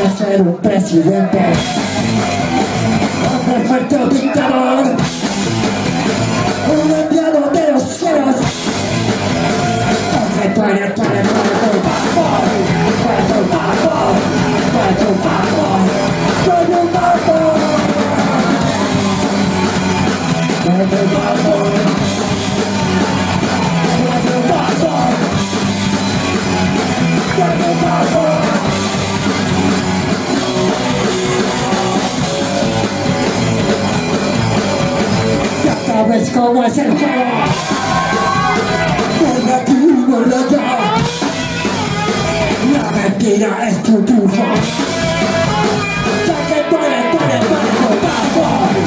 di essere un presidente ho frequentato un talon un abbiano dello scelos oltre tuoi attuali quanto un vapore quanto un vapore quanto un vapore quanto un vapore quanto un vapore como es el juego Ven aquí y no lo La mentira es tu triunfo Ya que duele, duele, duele, duele,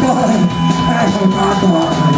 boy, as a rock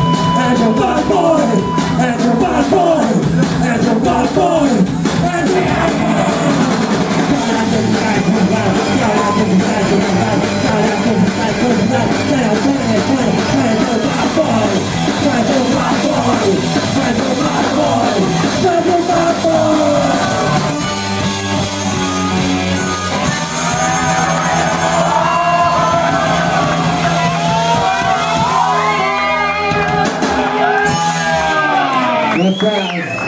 jazz.